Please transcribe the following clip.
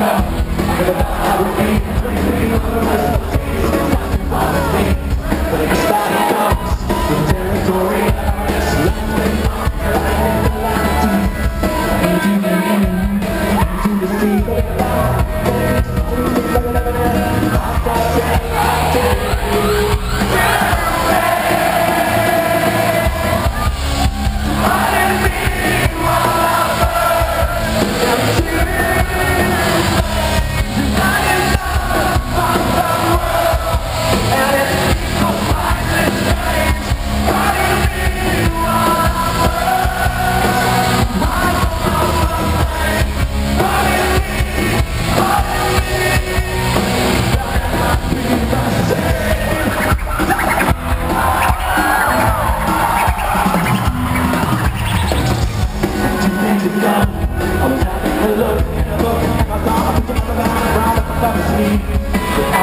Yeah.